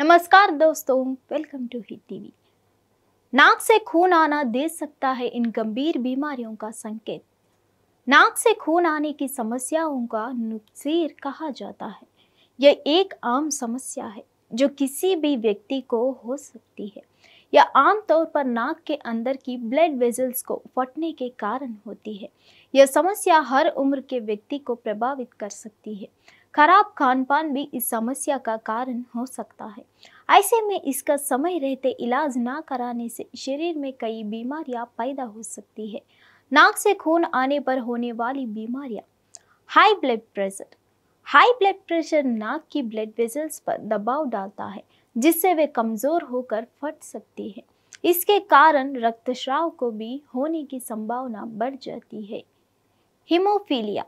नमस्कार दोस्तों welcome to hit TV नाक से खून आना दे सकता है इन गंभीर बीमारियों का संकेत। नाक से खून आने की समस्याओं का नुकसीर कहा जाता है। यह एक आम समस्या है, जो किसी भी व्यक्ति को हो सकती है। यह आमतौर पर नाक के अंदर की ब्लड वेजल्स को फटने के कारण होती है। यह समस्या हर उम्र के व्यक्ति को प्रभावित कर सकती है। खराब खान पान भी इस समस्या का कारण हो सकता है। ऐसे में इसका समय रहते इलाज ना कराने से शरीर में कई बीमारियाँ पैदा हो सकती है। नाक से खून आने पर होने वाली बीमारियाँ। High blood pressure. High blood pressure नाक की ब्लड वेजल्स पर दबाव डालता है, जिससे वे कमज़ोर होकर फट सकती है। इसके कारण रक्तस्राव को भी होने की संभावना बढ़ जाती है। हीमोफीलिया।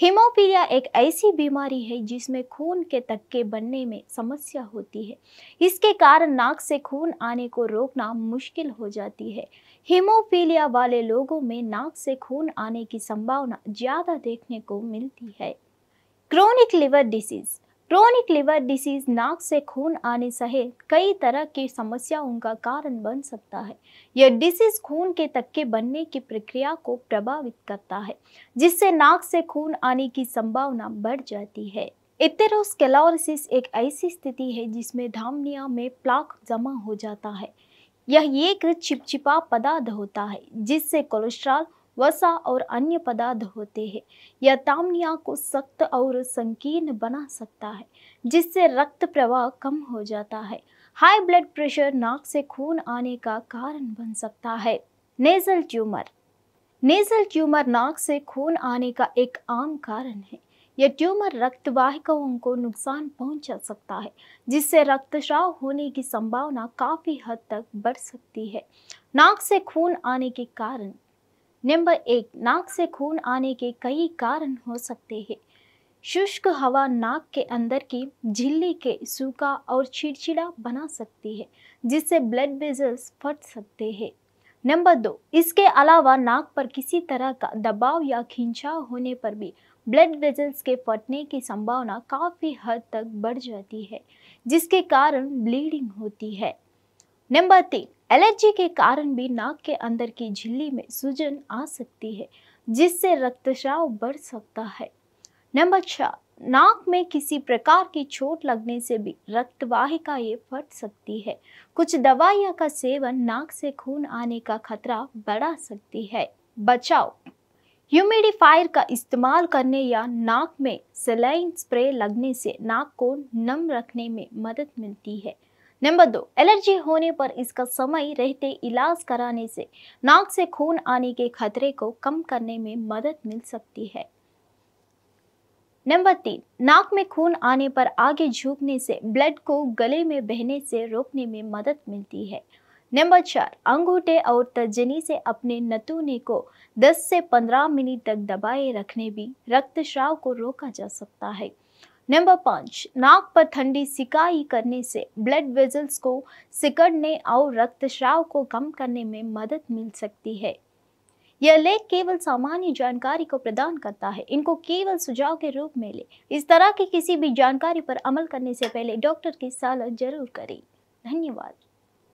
हीमोफीलिया एक ऐसी बीमारी है जिसमें खून के तक्के बनने में समस्या होती है। इसके कारण नाक से खून आने को रोकना मुश्किल हो जाती है। हीमोफीलिया वाले लोगों में नाक से खून आने की संभावना ज़्यादा देखने को मिलती है। Chronic liver disease chronic liver disease नाक से खून आने सहित कई तरह की समस्याओं का कारण बन सकता है। यह डिसीज खून के तक्के बनने की प्रक्रिया को प्रभावित करता है, जिससे नाक से खून आने की संभावना बढ़ जाती है। इथेरोस्केलोसिस एक ऐसी स्थिति है जिसमें धामनिया में प्लाक जमा हो जाता है। यह एक चिपचिपा पदार्थ होता है, जिससे कोलेस्ट्रॉल वसा और अन्य पदार्थ होते हैं। यह तामनिया को सख्त और संकीर्ण बना सकता है, जिससे रक्त प्रवाह कम हो जाता है। हाई ब्लड प्रेशर नाक से खून आने का कारण बन सकता है। नेजल ट्यूमर नेजल ट्यूमर नाक से खून आने का एक आम कारण है। यह ट्यूमर रक्त वाहिकाओं को नुकसान पहुँचा सकता है, जिससे रक्तस्राव होने की संभावना काफ़ी हद तक बढ़ सकती है। नाक से खून आने के कारण नंबर एक नाक से खून आने के कई कारण हो सकते हैं। शुष्क हवा नाक के अंदर की झिल्ली के सूखा और चिड़चिड़ा बना सकती है, जिससे ब्लड वेजल्स फट सकते हैं। नंबर दो, इसके अलावा नाक पर किसी तरह का दबाव या खिंचाव होने पर भी ब्लड वेजल्स के फटने की संभावना काफ़ी हद तक बढ़ जाती है, जिसके कारण ब्लीडिंग होती है। नंबर तीन एलर्जी के कारण भी नाक के अंदर की झिल्ली में सूजन आ सकती है, जिससे रक्तस्राव बढ़ सकता है। नंबर छः नाक में किसी प्रकार की चोट लगने से भी रक्त वाहिकाएँ फट सकती है। कुछ दवाइयों का सेवन नाक से खून आने का खतरा बढ़ा सकती है। बचाव, ह्यूमिडिफायर का इस्तेमाल करने या नाक में सेलाइन स्प्रे लगने से नाक को नम रखने में मदद मिलती है। नंबर दो एलर्जी होने पर इसका समय रहते इलाज कराने से नाक से खून आने के खतरे को कम करने में मदद मिल सकती है। नंबर तीन, नाक में खून आने पर आगे झुकने से ब्लड को गले में बहने से रोकने में मदद मिलती है। नंबर चार, अंगूठे और तर्जनी से अपने नतूने को 10 से 15 मिनट तक दबाए रखने भी रक्तस्राव को रोका जा सकता है। नंबर पाँच, नाक पर ठंडी सिकाई करने से ब्लड वेजल्स को सिकड़ने और रक्तस्राव को कम करने में मदद मिल सकती है। यह लेख केवल सामान्य जानकारी को प्रदान करता है। इनको केवल सुझाव के रूप में ले। इस तरह की किसी भी जानकारी पर अमल करने से पहले डॉक्टर की सलाह ज़रूर करें। धन्यवाद।